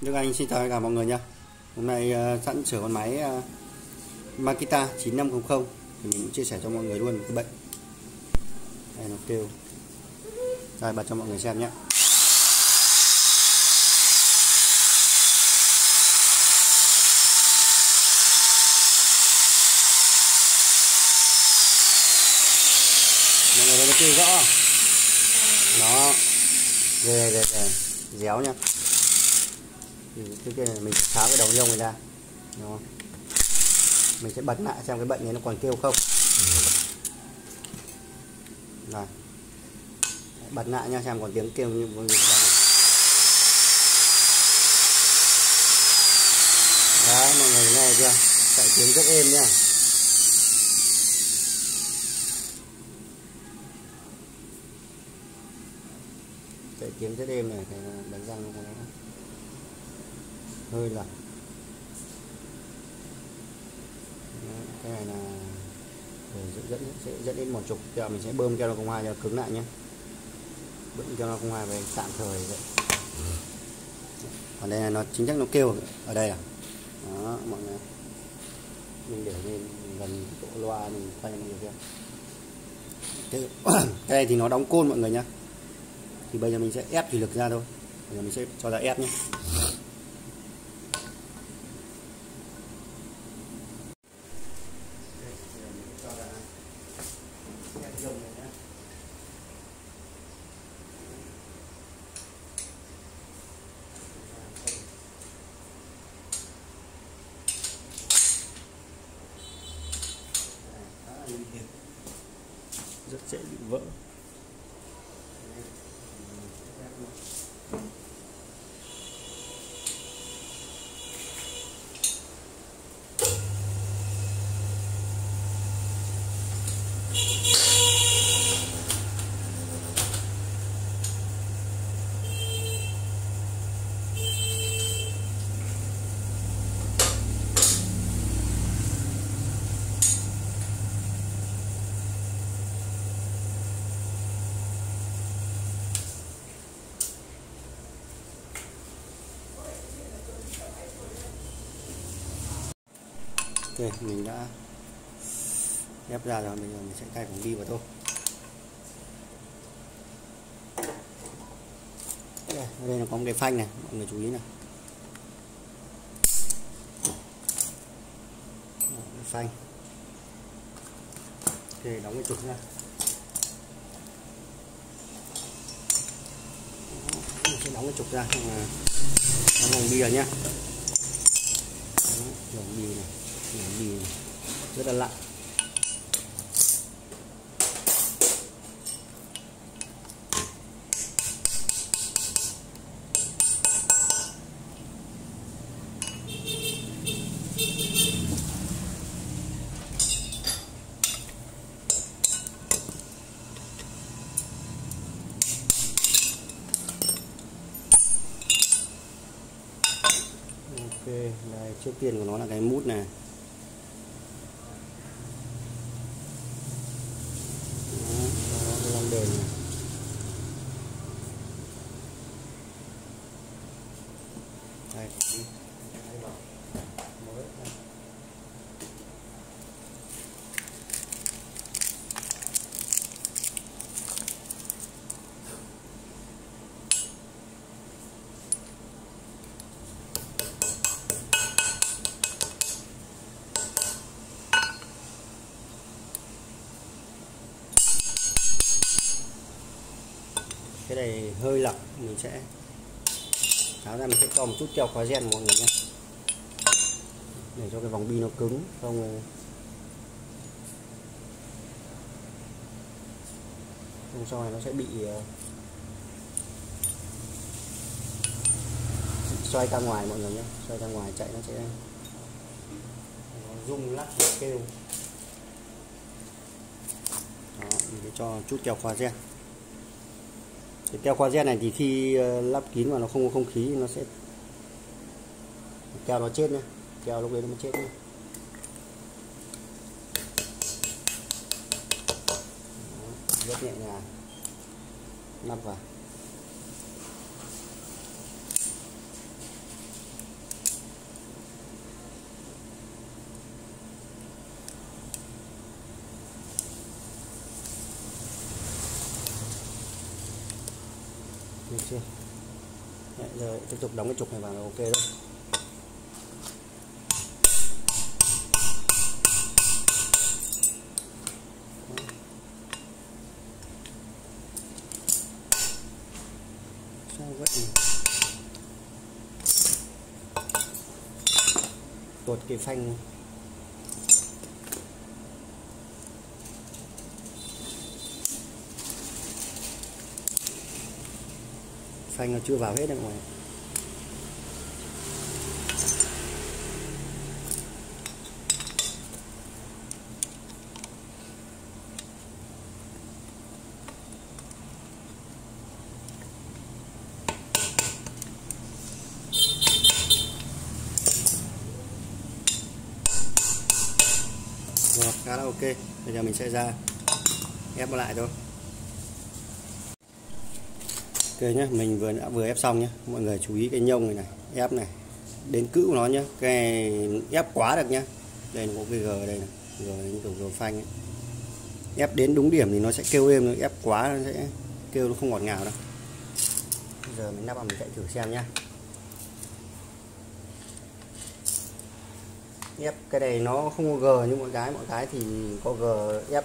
Đức Anh xin chào tất cả mọi người nha Hôm nay uh, sẵn sửa con máy uh, Makita 9500 thì mình cũng chia sẻ cho mọi người luôn cái bệnh. Đây nó kêu đây bật cho mọi người xem nhé. Mọi người thấy nó kêu rõ nó về về về déo nha Ừ, trước kia là mình tháo cái đầu nhông này ra. Đó. mình sẽ bật lại xem cái bệnh này nó còn kêu không. Rồi. Bật lại nha, xem còn tiếng kêu như vậy đấy, mọi người nghe chưa? Chạy tiếng rất êm nha. Chạy tiếng rất êm này thì đánh răng nó hơi lạnh. Cái này là ừ, sẽ dẫn sẽ dẫn đến một chục giờ mình sẽ bơm keo không hai cho cứng lại nhé. Bơm keo không hai về tạm thời vậy. Còn đây là nó, chính xác nó kêu ở đây à? Đó, mọi người. Mình để lên gần chỗ loa mình quay mọi người xem cái này thì nó đóng côn mọi người nhá. Thì bây giờ mình sẽ ép thủy lực ra thôi. Bây giờ mình sẽ cho ra ép nhé. Rất dễ bị vỡ. Ok mình đã ép ra rồi bây giờ mình sẽ cài vòng bi vào thôi. Đây, đây là có một cái phanh này mọi người chú ý này. Cái phanh. Ok đóng cái trục ra. Mình sẽ đóng cái trục ra xong là đóng vòng bi rồi rất là lạnh ok đây trước tiên của nó là cái mút này đền này này đây đi mới cái này hơi lỏng mình sẽ tháo ra mình sẽ cho một chút keo khóa gen mọi người nhé. Để cho cái vòng bi nó cứng không không sau này nó sẽ ờ, bị xoay ra ngoài mọi người nhé. Xoay ra ngoài chạy nó sẽ nó rung lắc kêu. Đó, mình sẽ cho chút keo khóa gen cái keo khoa gen này thì khi ờ, lắp kín mà nó không có không khí, nó sẽ keo nó chết nhé keo lúc đấy nó mới chết nhé rất nhẹ nhàng. Nắp vào. Chưa? Đấy, giờ tiếp tục đóng cái trục này vào là ok thôi sao vậy? Tuột cái phanh. Xanh nó chưa vào hết đâu mọi người. rồi, khá là ok bây giờ mình sẽ ra ép lại thôi ok nhé mình vừa đã vừa ép xong nhé mọi người chú ý cái nhông này này, ép này, đến cữ của nó nhé cái ép quá được nhé đây nó có cái g đây này, g đến kiểu g phanh ấy. ép đến đúng điểm thì nó sẽ kêu êm ép quá nó sẽ kêu nó không ngọt ngào đâu. Bây giờ mình nắp vào mình chạy thử xem nhá. Ép cái này nó không có g như mọi cái mọi cái thì có g ép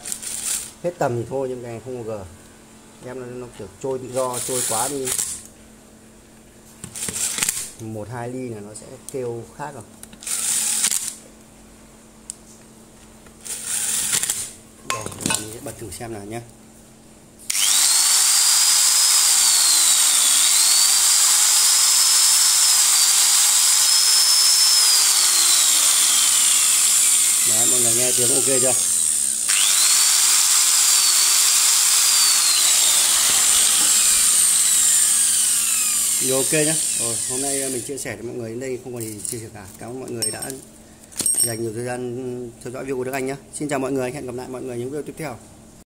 hết tầm thì thôi, nhưng cái này không có g em nó, nó kiểu trôi tự do trôi quá đi. Một hai ly là nó sẽ kêu khác rồi. Rồi mình sẽ bật thử xem nào nhé. Đấy, mọi người nghe tiếng ok chưa? Rồi ok nhá. Rồi, hôm nay à, mình chia sẻ với mọi người đến đây không còn gì chia sẻ cả. Cảm ơn mọi người đã dành nhiều thời gian theo dõi video của Đức Anh nhé. Xin chào mọi người, hẹn gặp lại mọi người những video tiếp theo.